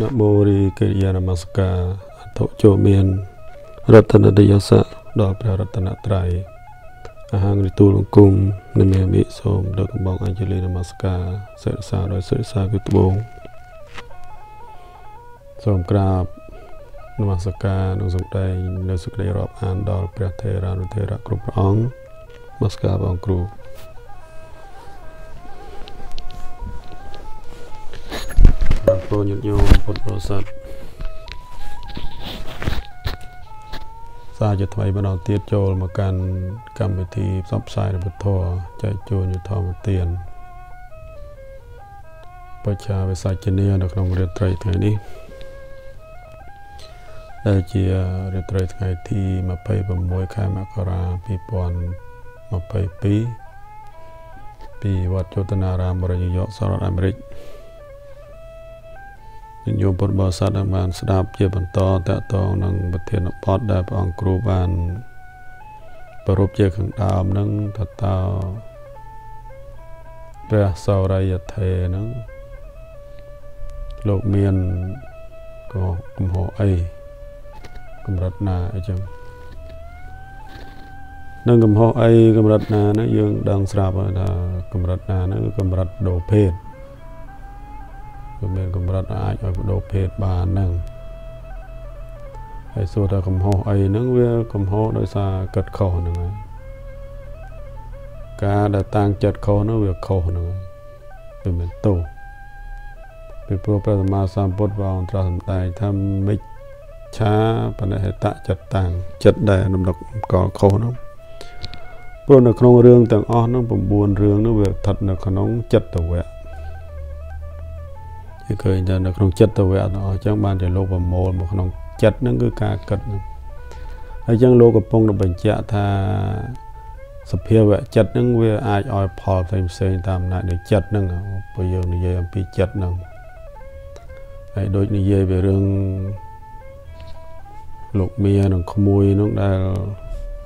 នមោរីកិរិយានមស្ការអធិចូលមានរតនតយសៈដល់ព្រះរតនត្រ័យអហង្រិទូលង្គមនិមេមិសូមដល់កំបងអញ្ជលីនមស្ការសិក្សាដោយសិក្សាគឺត្បូងសូមក្រាបនមស្ការនិងសូមដែងនៅសេចក្តីរាប់អានដល់ព្រះថេរានុថេរៈគ្រប់ព្រះអង្គនមស្ការបងគ្រូ បងប្អូនញាតិញោមពុទ្ធបរិស័ទសាជាថ្មីម្ដងទៀតចូលមកកាន់កម្មវិធីផ្សព្វផ្សាយរបស់ធម៌ចែកជូនយុធម្មទានបច្ចាវិសាចនីនៅក្នុងរាត្រីថ្ងៃនេះដែលជារាត្រីថ្ងៃទី26ខែមករា2022ពីវត្តជោតនារាមរញយកសហរដ្ឋអាមេរិក ញោមពុទ្ធបរិស័ទបានស្ដាប់ជាបន្តតកតងនឹងប្រធានបទដែលព្រះអង្គគ្រូបានប្រពជាខាងដើមនឹងតតើព្រះសោរិយធេនឹងលោកមានក៏កំហុសអីកម្រិតណាអីចឹងនឹងកំហុសអីកម្រិតណាហ្នឹងយើងដឹងស្រាប់ហើយថាកម្រិតណាហ្នឹងគឺកម្រិតដោភេទគឺ មានកម្រិតអាចឲ្យបដូរភេទបានហ្នឹងហើយសួរថាកំហុសអីហ្នឹងវាកំហុសដោយសារកិត្តខុសហ្នឹងហើយការដែលតាំងចិត្តខុសហ្នឹងវាខុសហ្នឹងហើយវាមិនទោសពីព្រោះព្រះសម្មាសម្ពុទ្ធព្រះអង្គត្រាស់សម្ដែងថាមិច្ឆាបនិហតចិត្តតាំងចិត្តដែលដំណុកកលខុសហ្នឹងព្រោះនៅក្នុងរឿងទាំងអស់ហ្នឹង9រឿងហ្នឹងវាស្ថិតនៅក្នុងចិត្តវៈ គឺឃើញថានៅក្នុងចិត្តវៈទាំងអស់អញ្ចឹងបានជាលោកប្រមូលមកក្នុងចិត្តហ្នឹងគឺការគិតហ្នឹងហើយអញ្ចឹងលោកកំពុងតែបញ្ជាក់ថាសភាវៈចិត្តហ្នឹងវាអាចឲ្យផលផ្សេងផ្សេងតាមអំណាចនៃចិត្តហ្នឹងព្រោះយើងនិយាយអំពីចិត្តហ្នឹងហើយដូចនិយាយពីរឿងលោកមៀនិងក្មួយហ្នឹងដែល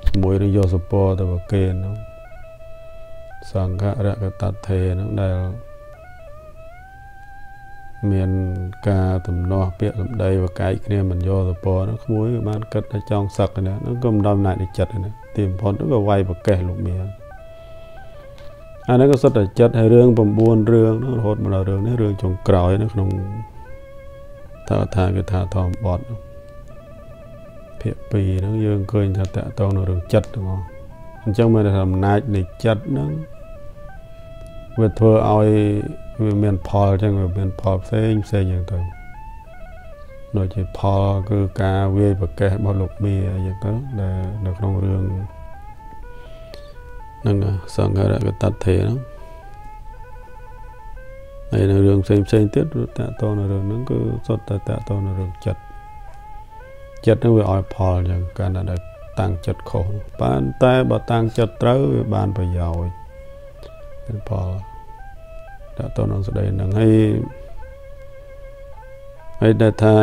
ក្មួយនឹងយកសពរទៅប្រគេនហ្នឹងសង្ឃរកតថេហ្នឹងដែល មានការទំនាស់ពាក្យសម្ដីវកាយគ្នាមិនយកទៅពណ៌នោះក្មួយក៏បានគិតថាចង់សឹកណានោះក៏មិនដំណាច់នៃចិត្តណាទីបំផុតក៏វាយប្រកេះលោកមានអានេះក៏សុទ្ធតែចិត្តហើយរឿង9រឿងនោះរហូតមកដល់រឿងនេះរឿងចុងក្រោយនៅក្នុងតើថាគេថាធម្មបទភាគ2ហ្នឹងយើងឃើញថាតកតងនៅរឿងចិត្តទាំងអស់អញ្ចឹងមានថាអំណាចនៃចិត្តហ្នឹងវាធ្វើឲ្យ វាមានផលអញ្ចឹងវាមានផលផ្សេងផ្សេងយ៉ាងទៅដូចជាផលគឺការវាយប្រកេះរបស់លោកមីអញ្ចឹងទៅដែលនៅក្នុងរឿងនឹងសង្ឃរកតថេហ្នឹងហើយនៅរឿងផ្សេងផ្សេងទៀតតកតនៅរឿងហ្នឹងគឺសុទ្ធតែតកតនៅរឿងចិត្តចិត្តហ្នឹងវាឲ្យផលអញ្ចឹងកាលណាដែលតាំងចិត្តខុសបានតែបើតាំងចិត្តត្រូវវាបានប្រយោជន៍មានផល តើតនស្ដីនឹងហើយហើយដែលថា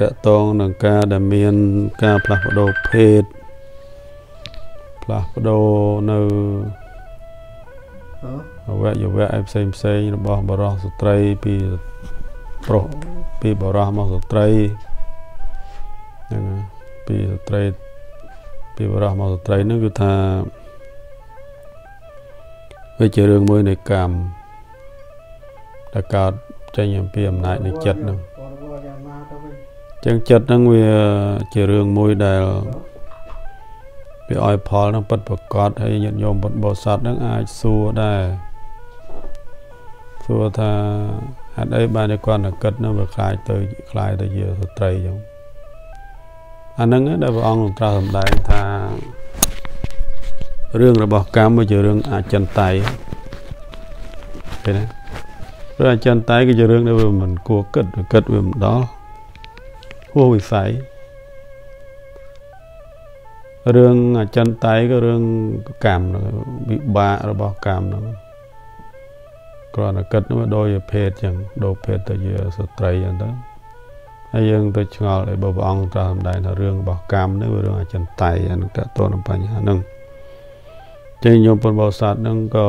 តកតងនឹងការដែលមានការផ្លាស់ប្ដូរភេទផ្លាស់ប្ដូរនៅអវយវៈឯផ្សេងផ្សេងរបស់បរោះស្ត្រីពីប្រុសពីបរោះមកស្ត្រីហ្នឹងពីស្ត្រីពីបរោះមកស្ត្រីហ្នឹងគឺថាវាជារឿងមួយនៃកម្ម ដែលកើតចេញអំពីអំណាចនៃចិត្តហ្នឹងចឹងចិត្តហ្នឹងវាជារឿងមួយដែលវាឲ្យផលហ្នឹងពិតប្រកបហើយញាតិញោមពុទ្ធបរិស័ទហ្នឹងអាចសួរដែរសួរថាហេតុអីបានតែគាត់តែគិតហ្នឹងវាខ្លាចទៅខ្លាយទៅជាស្ត្រីចឹងអាហ្នឹងដែលព្រះអង្គត្រាស់សម្ដែងថារឿងរបស់កម្មវាជារឿងអចិន្ត្រៃយ៍ឃើញទេ ព្រោះអចិន្ត្រៃយ៍គឺជារឿងដែលវាមិនគួរគិតគិតវាមិនដល់ហួសវិស័យរឿងអចិន្ត្រៃយ៍ក៏រឿងកម្មវិបាករបស់កម្មហ្នឹងគ្រាន់តែគិតនោះដោយភេទចឹងដូរភេទទៅជាស្ត្រីចឹងទៅហើយយើងទៅឆ្ងល់ឲ្យបើព្រះអង្គត្រាស់សម្ដែងថារឿងរបស់កម្មនេះវារឿងអចិន្ត្រៃយ៍អានឹងតើតទៅនឹងបញ្ហាហ្នឹងចឹងញោមពុទ្ធបរិស័ទហ្នឹងក៏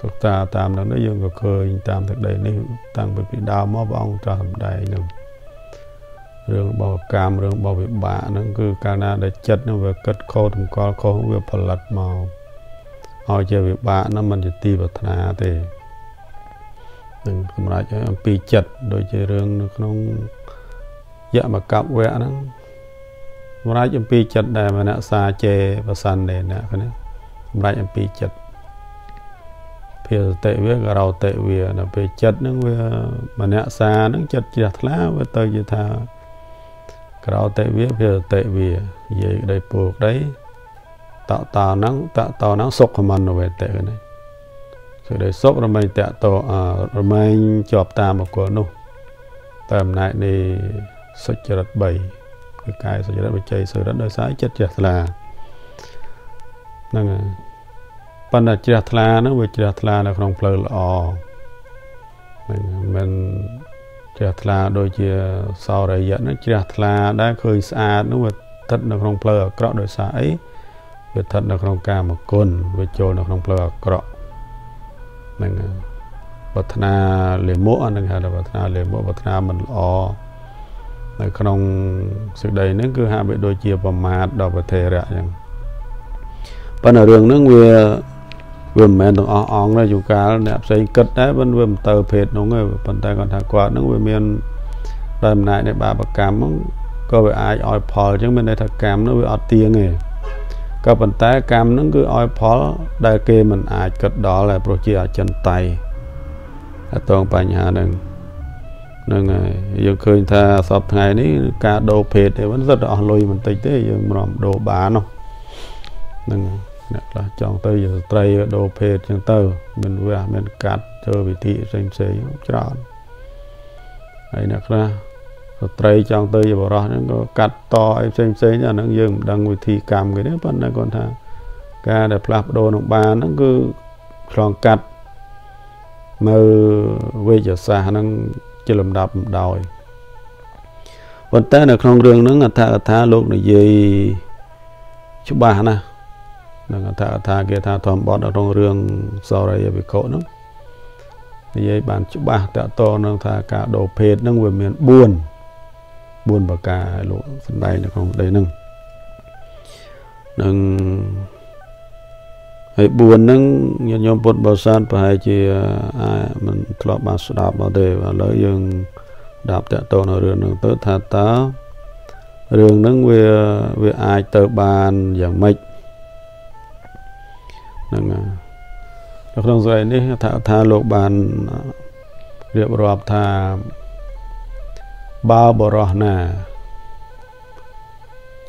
សិក្សាតាមនោះយើងក៏ឃើញតាមទឹកដីនេះតាំងពីពីដើមមកព្រះអង្គត្រាស់សម្ដែងនឹងរឿងរបស់កម្មរឿងរបស់វិបាកហ្នឹងគឺកាលណាដែលចិត្តហ្នឹងវាគិតខុសតម្កល់ខុសវាផលិតមកឲ្យជាវិបាកហ្នឹងมันជាទីប្រាថ្នាទេនឹងសម្រាប់ឲ្យអំពីចិត្តដូចជារឿងនៅក្នុងយមកັບវៈហ្នឹងសម្រាប់អំពីចិត្តដែលមនសាចេប្រសន្នេណាហ្នឹងសម្រាប់អំពីចិត្ត ភាសតិវាក៏រោតិវានៅពេលចិត្តហ្នឹងវាមនសាហ្នឹងចិត្តជ្រះថ្លាវាទៅជាថាក្រោតិវាភាសតិវានិយាយក្តីពូក្តីតតហ្នឹងតតហ្នឹងសុខមនោវេតិហ្នឹងសេចក្តីសុខរមែងតតរមែងជាប់តាមអគុលនោះតាមអំណាចនៃសុចរិត3គឺកាយសុចរិតវិជ័យសុចរិតដោយសារចិត្តជ្រះថ្លាហ្នឹងហើយ ប៉ុន្តែជ្រះថ្លាហ្នឹងវាជ្រះថ្លានៅក្នុងផ្លូវល្អហ្នឹងមិនជ្រះថ្លាដូចជាសោរយៈហ្នឹងជ្រះថ្លាដែលឃើញស្អាតហ្នឹងវាស្ថិតនៅក្នុងផ្លូវអាក្រក់ដោយសារអីវាស្ថិតនៅក្នុងកាមគុណវាចូលនៅក្នុងផ្លូវអាក្រក់ហ្នឹងប្រាថ្នាលេមុអានឹងហៅថាប្រាថ្នាលេមុប្រាថ្នាមិនល្អនៅក្នុងសេចក្តីហ្នឹងគឺហាក់បីដូចជាប្រមាទដល់ប្រធេរៈអញ្ចឹងប៉ុន្តែរឿងហ្នឹងវា វាមិនមែនទាំងអស់អង្គទេយូកាលអ្នកផ្សេងគិតដែរមិនវាមិនទៅភេទនោះទេប៉ុន្តែគាត់ថាគាត់ហ្នឹងវាមានដោយអំណាចនៃបាបកម្មហ្នឹងក៏វាអាចឲ្យផលអញ្ចឹងមានន័យថាកម្មនោះវាអត់ទៀងទេក៏ប៉ុន្តែកម្មហ្នឹងគឺឲ្យផលដែលគេមិនអាចគិតដល់តែព្រោះជាអចិន្ត្រៃយ៍តងបញ្ហាហ្នឹងហ្នឹងហើយយើងឃើញថាសពថ្ងៃនេះការដូរភេទទេមិនសិតតែអស់លុយបន្តិចទេយើងមិនដូរបាននោះហ្នឹង អ្នកខ្លះចង់ទៅជាស្ត្រីដូរភេទចឹងទៅ មានវះមានកាត់ធ្វើវិធីផ្សេងផ្សេងច្រើនហើយអ្នកខ្លះស្ត្រីចង់ទៅជាបរោះហ្នឹងក៏កាត់តអីផ្សេងផ្សេងអាហ្នឹងយើងមិនដឹងវិធីកម្មគេទេប៉ុន្តែគាត់ថាការដែលផ្លាស់ប្ដូរនឹងបានហ្នឹងគឺឆ្លងកាត់នៅវេជ្ជសាស្ត្រហ្នឹងជាលំដាប់លំដោយប៉ុន្តែនៅក្នុងរឿងហ្នឹងអត្ថកថាលោកនិយាយច្បាស់ណាស់ នឹងអត្ថកថាគេថាធម្មបទនៅក្នុងរឿងសរិយវិខុហ្នឹងនិយាយបានច្បាស់តកតនឹងថាការដូរភេទហ្នឹងវាមាន4 4ប្រការលោកសំដែងនៅក្នុងដីហ្នឹងនឹងហើយ4ហ្នឹងញាតិញោមពុទ្ធបរិស័ទប្រហែលជាអាចមិនធ្លាប់បានស្ដាប់មកទេឥឡូវយើងដាប់តកតនៅរឿងហ្នឹងទៅថាតើរឿងហ្នឹងវាវាអាចទៅបានយ៉ាងម៉េចហ្នឹងនៅក្នុងស្រីនេះថាថាលោកបានរៀបរាប់ថាបើបរោះណា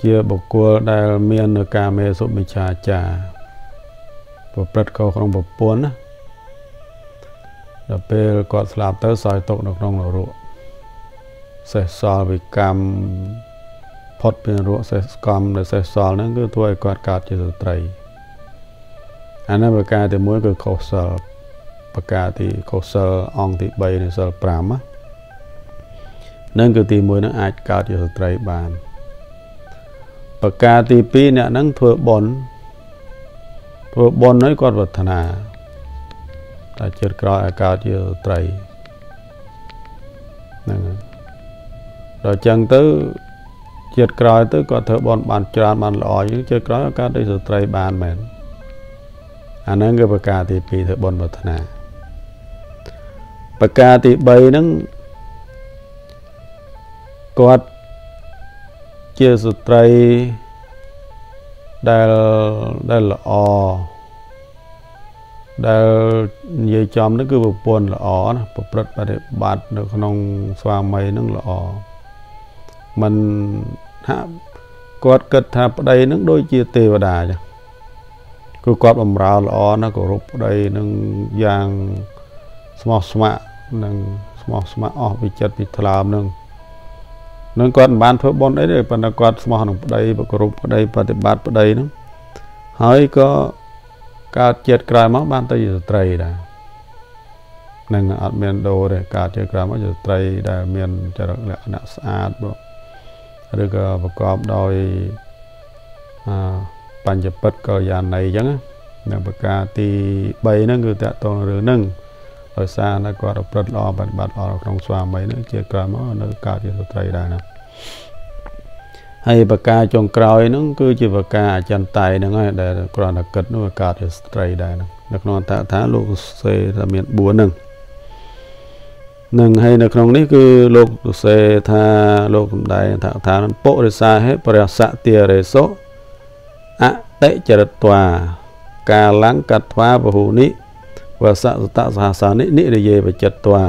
ជាបុគ្គលដែលមាននៅកាមេសុមិច្ឆាចារប្រព្រឹត្តខុសក្នុងប្រពន្ធណាដល់ពេលគាត់ស្លាប់ទៅសោយຕົកនៅក្នុងនរកសេះសល់វិកម្មផុតពីនរកសេះកម្មដែលសេះសល់ហ្នឹងគឺធ្វើឲ្យគាត់កើតជាស្ត្រី អានេះប្រការទី1គឺខុសសិលប្រការទីខុសសិលអង្គទី3នៃសិល5ណានឹងគឺទី1នឹងអាចកើតជាស្ត្រីបានប្រការទី2អ្នកនឹងធ្វើបន់ធ្វើបន់ហើយគាត់ប្រាថ្នាតែចិត្តក្រោយឲ្យកើតជាស្ត្រីហ្នឹងដល់ចឹងទៅជាតិក្រោយទៅគាត់ធ្វើបន់បានច្រើនបានល្អជាងជាតិក្រោយកើតជាស្ត្រីបានមែន អាហ្នឹងគឺប្រការទី2ធ្វើបន់ប្រាថ្នាប្រការទី3ហ្នឹងគាត់ជាស្ត្រីដែលដែលល្អដែលនិយាយចំនោះគឺប្រពន្ធល្អណាប្រព្រឹត្តបដិបត្តិនៅក្នុងស្វាមីនឹងល្អมันហាក់គាត់គិតថាប្តីនឹងដូចជាទេវតាចឹង គឺគាត់បំរើល្អណាស់គោរពប្តីនឹងយ៉ាងស្មោះស្ម័គ្រនឹងស្មោះស្ម័គ្រអស់ពីចិត្តពីថ្លើមនឹងនឹងគាត់មិនបានធ្វើបុណ្យអីទេប៉ុន្តែគាត់ស្មោះក្នុងប្តីប្រគប់ប្តីបប្រតិបត្តិប្តីហ្នឹងហើយក៏កើតជាតិក្រោយមកបានទៅជាស្ត្រីដែរនឹងអត់មានដូរទេកើតជាតិក្រោយមកជាស្ត្រីដែលមានចរិតលក្ខណៈស្អាតឬក៏ប្រកបដោយអ បញ្ញពិតកល្យាណីអញ្ចឹងនិងប្រការទី3ហ្នឹងគឺតកតងរឿងហ្នឹងដោយសារតែគាត់ប្រព្រឹត្តល្អបប្រតិបត្តិល្អក្នុងស្វាមីហ្នឹងជាក្រោយមកនៅកើតជាស្ត្រីដែរណាហើយបកាចុងក្រោយហ្នឹងគឺជាបកាអចិន្ត្រៃយ៍ហ្នឹងហើយដែលគ្រាន់តែគិតនោះកើតជាស្ត្រីដែរហ្នឹងនៅក្នុងអត្ថថាលោកសេថាមាន4ហ្នឹងនឹងហើយនៅក្នុងនេះគឺលោកសរសេរថាលោកសំដែងថាថាពុរិសាហេព្រះសតិរេសុ អតិចរិតត្វាកាលង្កត្វាពហុនិវសសតសហសានិនិរយេបចិត្តត្វា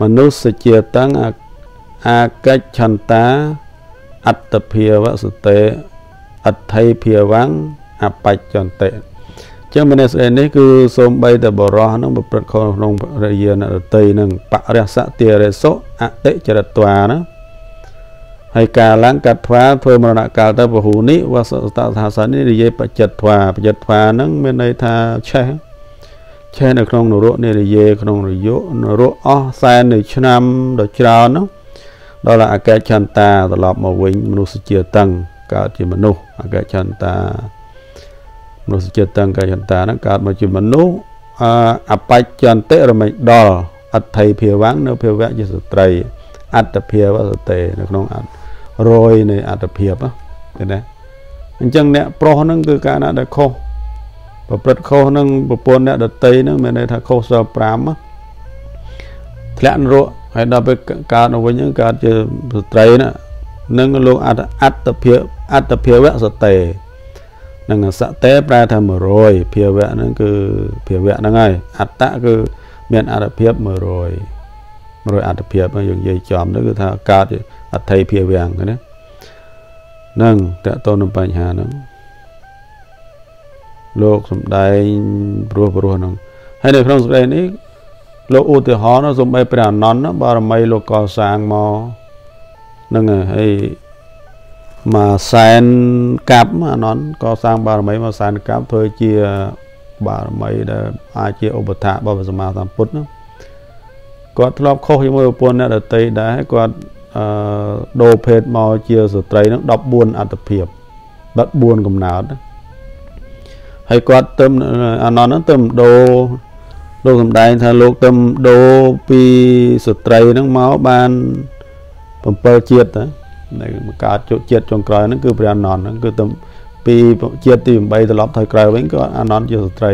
មនុស្សជាតੰអាកិច្ឆន្តាអត្តភាវសតេអដ្ឋិភាវੰអបច្ចន្តិចឹងមនស្សនេះគឺសូមបីតែបរោះនឹងប្រព្រឹត្តខុសក្នុងរយានរតីនឹងបរិសតិរេសុអតិចរិតត្វាណា ហើយការឡើងកាត់ថ្វាធ្វើមរណកាលទៅពហុនេះវសតថាសានេះនិយាយបច្ចិតថ្វាបច្ចិតថ្វាហ្នឹងមានន័យថាឆេះឆេះនៅក្នុងនរកនិយាយក្នុងរយៈនរកអស់សែននៃឆ្នាំដ៏ច្រើនហ្នឹងដល់អកេឆន្តាត្រឡប់មកវិញមនុស្សជាតឹងកើតជាមនុស្សអកេឆន្តាមនុស្សចិត្តតង្កយន្តាហ្នឹងកើតមកជាមនុស្សអបច្ចន្តិរមិញដល់អដ្ឋិភាវៈនៅភាវៈជាស្ត្រីអត្តភាវសតេនៅក្នុងអត្ត រយនៃអត្តភាពឃើញទេអញ្ចឹងអ្នកប្រុសហ្នឹងគឺការណាដែលខុសប្រព្រឹត្តខុសនឹងប្រពន្ធអ្នកដតីហ្នឹងមានន័យថាខុសសល់5ធ្លាក់នរកហើយដល់ពេលកើតទៅវិញហ្នឹងកើតជាស្ត្រីណានឹងលោកអត្តអត្តភាពអត្តភាវៈសតេនឹងសតេប្រែថា100ភាវៈហ្នឹងគឺភាវៈហ្នឹងហើយអត្តគឺមានអត្ថភាព100 100អត្ថភាពយើងនិយាយចំទៅគឺថាកើត អត្ថិភាវៈណានឹងតកតទៅនឹងបញ្ហាហ្នឹងលោកសំដែងព្រោះព្រោះហ្នឹងហើយនៅក្នុងសេចក្តីនេះលោកឧទាហរណ៍នោះសំបីព្រះអនន្តបារមីលោកកសាងមកហ្នឹងហើយមួយសែនកាប់អានន្តក៏សាងបារមីមួយសែនកាប់ធ្វើជាបារមីដែលអាចជាឧបថារបស់ព្រះសម្មាសម្ពុទ្ធនោះគាត់ធ្លាប់ខុសជាមួយប្រពន្ធអ្នកដតីដែរគាត់ អឺដូរភេទមកជាស្ត្រីនឹង14អត្តភាពបាត់4កំណើតហើយគាត់ទៅអានន្តហ្នឹងទៅដូរលោកសំដែងថាលោកទៅដូរពីស្ត្រីហ្នឹងមកបាន7ជាតិណានៅកើតជោគជាតិចុងក្រោយហ្នឹងគឺព្រះអនន្តហ្នឹងគឺទៅពីជាតិទី8ត្រឡប់ថយក្រោយវិញក៏អនន្តជាស្ត្រី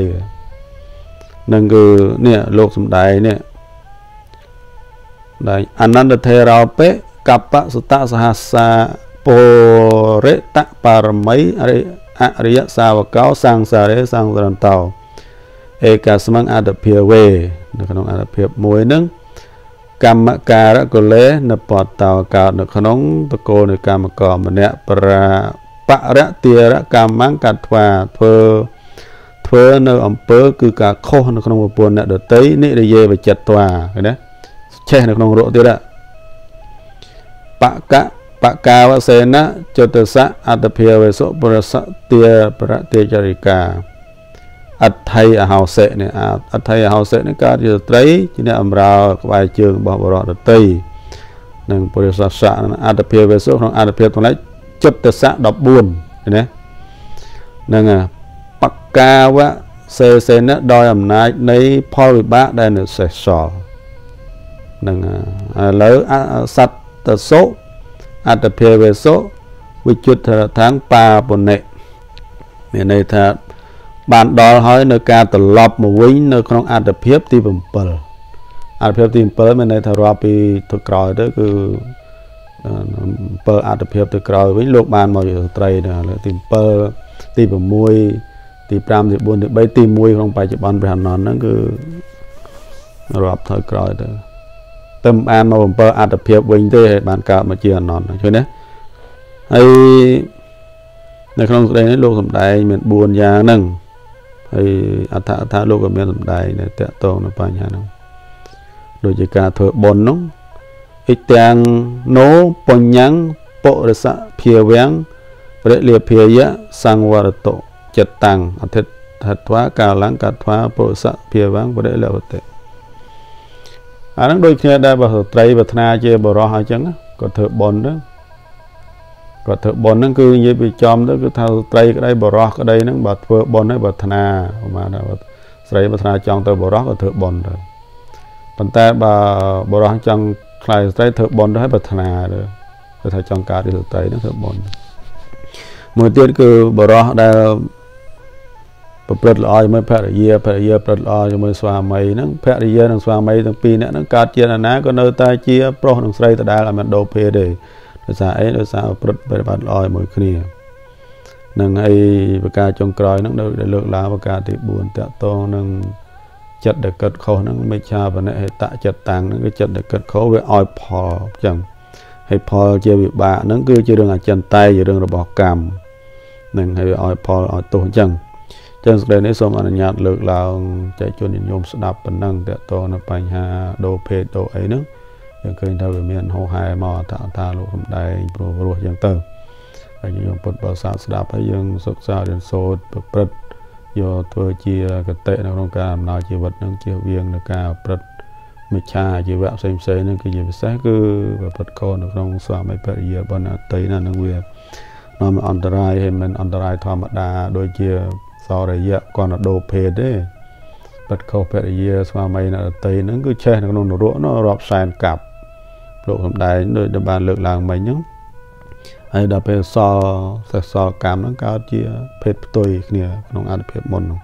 នឹងគឺនេះលោកសំដែងនេះ ដែលអនន្តថេរោបេកបសតសហសាពោរិតបារមីអរិអរិយសាវកោសង្សារេសង្សរន្តោឯកាស្មងអត្តភាវេនៅក្នុងអត្តភាពមួយហ្នឹងកម្មការកុលេនបតោកើតនៅក្នុងតកូលនៃកម្មករម្នាក់ប្រាបរតិរកម្មង្កត្វាធ្វើធ្វើនៅអំពើគឺការខុសនៅក្នុងប្រពន្ធអ្នកដតីនិរយេវចិត្តត្វាឃើញទេ ឆេះនៅក្នុងរកទៀតបកបកាវសេនចតុសៈអត្តភាវេសុបរសតិប្រតិចរិកាអដ្ឋិអហោសិនេះអដ្ឋិអហោសិនេះកើតជាស្ត្រីជាអ្នកអំរើក្បែរជើងរបស់បរតតីនិងពុរិសសៈអត្តភាពវេសុក្នុងអត្តភាពទាំងនេះចិត្តស័ក14ណានឹងបកាវៈសេសេនដោយអំណាចនៃផលវិបាកដែលនៅសេសសល់ នឹងឥឡូវសត្វតសុអត្តភាពវេសុវិជុទ្ធរថាងបាពុនិមានន័យថាបានដល់ហើយនៅការត្រឡប់មកវិញនៅក្នុងអត្តភាពទី7អត្តភាពទី7មានន័យថារាប់ពីទៅក្រោយទៅគឺ7អត្តភាពទៅក្រោយវិញលោកបានមកជាស្ត្រីនៅលើទី7ទី6ទី5ទី4ទី3ទី1ក្នុងបច្ចុប្បន្នព្រះអនន្តហ្នឹងគឺរាប់ទៅក្រោយទៅ ទៅបានមក7អត្តភាពវិញទេហើយបានកើតមកជាអនន្តឃើញទេហើយនៅក្នុងស្ដីនេះលោកសំដែងមាន4យ៉ាងហ្នឹងហើយអត្ថអត្ថលោកក៏មានសម្ដែងនៅតកតងនៅបញ្ហាហ្នឹងដូចជាការធ្វើបុណ្យហ្នឹងអិទាំងណោបញ្ញੰពុរិសភាវំរិលាភាយៈសង្វរតោចិត្តតាំងអធិដ្ឋត្វាកាលង្កត្វាពុរិសភាវំរិលវតិ អាហ្នឹងដូចគ្នាដែរបើស្ត្រីប្រាថ្នាជាបរោះអញ្ចឹងក៏ធ្វើបុណ្យទៅគាត់ធ្វើបុណ្យហ្នឹងគឺនិយាយពីចំទៅគឺថាស្ត្រីក្តីបរោះក្តីហ្នឹងបើធ្វើបុណ្យហើយបើថ្នាប្រហែលថាស្រីបើថ្នាចង់ទៅបរោះក៏ធ្វើបុណ្យទៅប៉ុន្តែបើបរោះចង់ខ្លាយស្ត្រីធ្វើបុណ្យទៅហើយបើថ្នាទៅគឺថាចង់កើតជាស្ត្រីហ្នឹងធ្វើបុណ្យមួយទៀតគឺបរោះដែល ប្រព្រឹត្តល្អជាមួយភរិយាភរិយាប្រព្រឹត្តល្អជាមួយស្វាមីហ្នឹងភរិយានិងស្វាមីទាំងពីរនាក់ហ្នឹងកើតជាណាក៏នៅតែជាប្រុសនិងស្រីដដែលអត់មានដូរភេទទេដោយសារអីដោយសារប្រព្រឹត្តបរិបត្តិល្អជាមួយគ្នានឹងហើយប្រការចុងក្រោយហ្នឹងដែលលើកឡើងប្រការទី4តកតងនឹងចិត្តដែលកិតខុសហ្នឹងមេច្ឆាបណិហេតចិត្តតាំងហ្នឹងគឺចិត្តដែលកិតខុសវាឲ្យផលអញ្ចឹងហើយផលជាវិបាកហ្នឹងគឺជារឿងអចិន្ត្រៃយ៍ជារឿងរបស់កម្មនឹងហើយឲ្យផលឲ្យទោសអញ្ចឹង ចឹងសេចក្តីនេះសូមអនុញ្ញាតលើកឡើងចែកជូនញោមស្ដាប់ប៉ុណ្ណឹងតកតនៅបញ្ហាដូរភេទដូរអីហ្នឹងយើងឃើញថាវាមានហោហែមកថាថាលោកសំដែងព្រោះរស់ចឹងទៅហើយញោមពុទ្ធបរិស័ទស្ដាប់ហើយយើងសិក្សារៀនសូត្រប្រព្រឹត្តយកធ្វើជាកតិនៅក្នុងការដំណើរជីវិតនឹងជៀសវាងនៅការប្រព្រឹត្តមិច្ឆាជីវៈផ្សេងផ្សេងហ្នឹងគឺជាពិសេសគឺប្រព្រឹត្តខុសនៅក្នុងស្វាមីភរិយាបណ្ណតីណានឹងវានាំអន្តរាយហើយមិនអន្តរាយធម្មតាដូចជា សរយៈគាត់ទៅដូរភេទទេបាត់ខុសភរិយាស្វាមីអ្នកដតីហ្នឹងគឺឆេះនៅក្នុងនរកនោះរាប់សែនកាប់លោកសំដែងដូចដែលបានលើកឡើងមិញហ្នឹងហើយដល់ពេលសល់សេះសល់កម្មហ្នឹងកើតជាភេទផ្ទុយគ្នាក្នុងអត្ថភាពមុនហ្នឹង